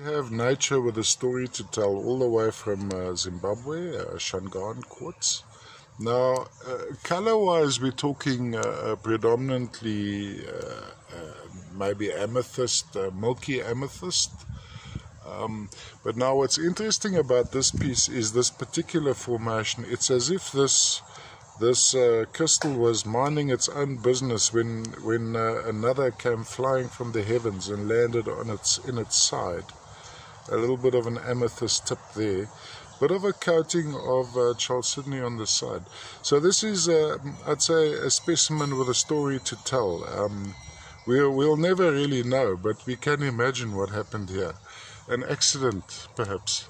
We have nature with a story to tell all the way from uh, Zimbabwe, uh, Shangaan quartz. Now, uh, color-wise, we're talking uh, uh predominantly uh, uh, maybe amethyst, milky amethyst. Um, but now what's interesting about this piece is this particular formation. It's as if this this uh, crystal was minding its own business when when uh, another came flying from the heavens and landed on its in its side. A little bit of an amethyst tip there, bit of a coating of uh, chalcedony on the side. So this is, I'd say, a specimen with a story to tell. Um, we'll, we'll never really know, but we can imagine what happened here. An accident, perhaps.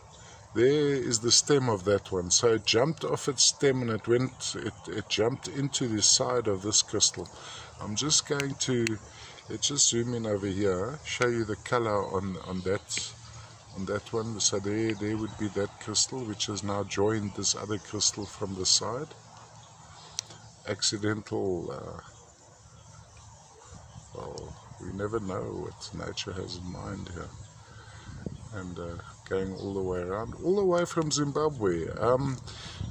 There is the stem of that one. So it jumped off its stem and it went, it, it jumped into the side of this crystal. I'm just going to, let's just zoom in over here, show you the color on, on that on that one. So there, there would be that crystal which has now joined this other crystal from the side. Accidental, uh, well, we never know what nature has in mind here. And uh, going all the way around, all the way from Zimbabwe. Um,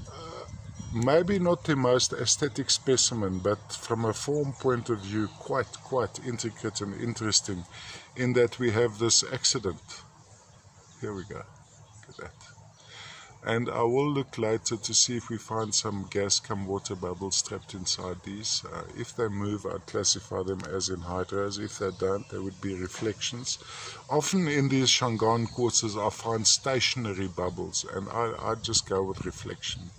uh, maybe not the most aesthetic specimen, but from a form point of view, quite, quite intricate and interesting in that we have this accident. Here we go. Look at that. And I will look later to see if we find some gas come water bubbles trapped inside these. Uh, if they move, I'd classify them as enhydros. If they don't, they would be reflections. Often in these Shangaan quartzes, I find stationary bubbles, and I, I just go with reflection.